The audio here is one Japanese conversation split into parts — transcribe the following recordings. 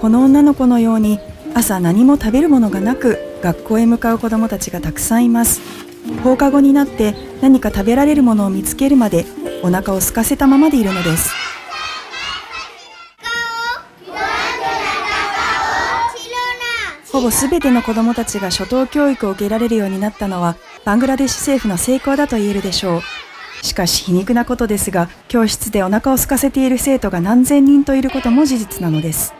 この女の子のように朝何も食べるものがなく学校へ向かう子どもたちがたくさんいます。放課後になって何か食べられるものを見つけるまでお腹を空かせたままでいるのです。ほぼすべての子どもたちが初等教育を受けられるようになったのはバングラデシュ政府の成功だと言えるでしょう。しかし皮肉なことですが教室でお腹を空かせている生徒が何千人といることも事実なのです。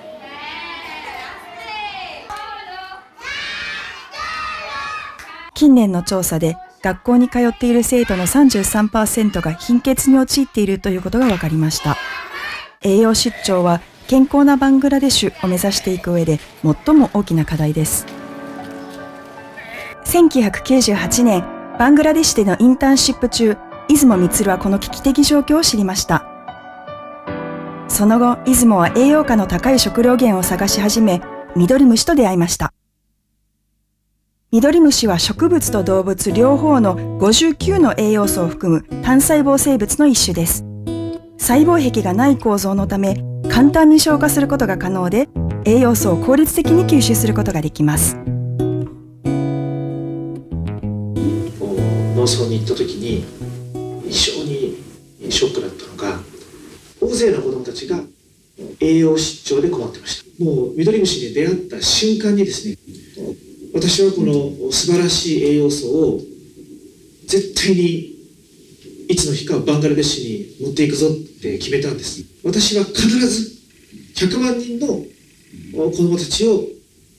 近年の調査で学校に通っている生徒の33%が貧血に陥っているということが分かりました。栄養失調は健康なバングラデシュを目指していく上で最も大きな課題です。1998年バングラデシュでのインターンシップ中出雲光はこの危機的状況を知りました。その後出雲は栄養価の高い食料源を探し始め緑虫と出会いました。ミドリムシは植物と動物両方の59の栄養素を含む単細胞生物の一種です。細胞壁がない構造のため簡単に消化することが可能で栄養素を効率的に吸収することができます。農村に行った時に非常にショックだったのが大勢の子どもたちが栄養失調で困ってましたもうミドリムシに出会った瞬間にですね私はこの素晴らしい栄養素を絶対にいつの日かバングラデシュに持っていくぞって決めたんです。私は必ず100万人の子供たちを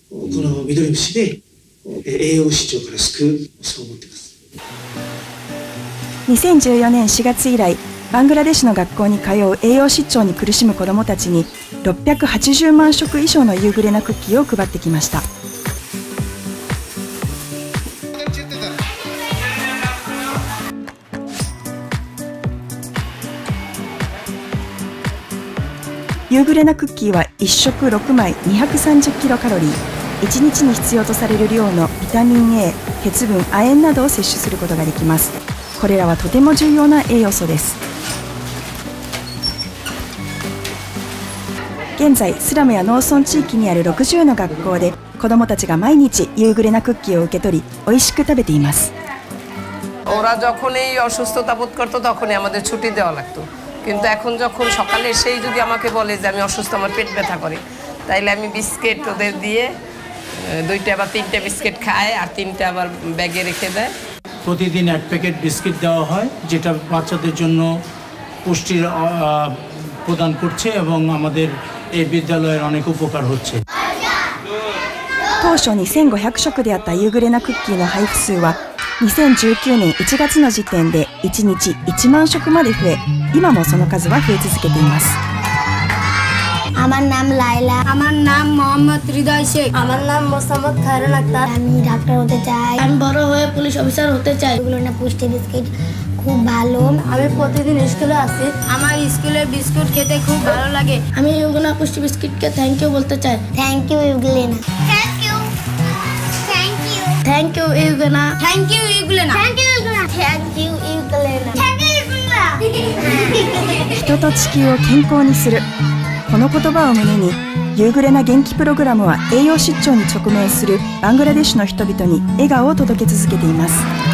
この緑虫で栄養失調から救う。そう思ってます。2014年4月以来バングラデシュの学校に通う栄養失調に苦しむ子どもたちに680万食以上の夕暮れなクッキーを配ってきました。夕暮れなクッキーは1食6枚230キロカロリー1日に必要とされる量のビタミン A 鉄分亜鉛などを摂取することができますこれらはとても重要な栄養素です現在スラムや農村地域にある60の学校で子どもたちが毎日夕暮れなクッキーを受け取り美味しく食べています ওরা যখন এই অসুস্থতা বোধ করতো তখনই আমাদের ছুটি দেওয়া লাগতো কিন্তু এখন যখন সকালে সেই যদি আমাকে বলে যে আমি অসুস্থ আমার পেট ব্যথা করে তাইলে আমি বিস্কিট ওদের দিয়ে দুইটা বা তিনটে বিস্কিট খায় আর তিনটা আবার ব্যাগে রেখে দেয় প্রতিদিন এক প্যাকেট বিস্কিট দেওয়া হয় যেটা বাচ্চাদের জন্য পুষ্টির প্রদান করছে এবং আমাদের এই বিদ্যালয়ের অনেক উপকার হচ্ছে 当初2500食であった夕暮れなクッキーの配布数は 2019年1月の時点で1日1万食まで増え今もその数は増え続けていますআমার নাম লাইলা আমার নাম মোহাম্মদ হৃদয় শেখ আমার নাম মোসাম্মদ খায়রুল আক্তার আমি ডাক্তার হতে চাই আমি বড় হয়ে পুলিশ অফিসার হতে চাই এগুলো না পুষ্টি বিস্কিট খুব ভালো আমি প্রতিদিন স্কুলে আসি আমার স্কুলে বিস্কুট খেতে খুব ভালো লাগে আমি ইউগুনা পুষ্টি বিস্কিটকে থ্যাংক ইউ বলতে চাই থ্যাংক ইউ ইউগুলেনা Thank you, Eugena. Thank you, Eugena. Thank you, Eugena. Thank you, Eugena. Thank you, Eugena. 人と地球を健康にする。この言葉を胸に、夕暮れな元気プログラムは栄養失調に直面するバングラデシュの人々に笑顔を届け続けています。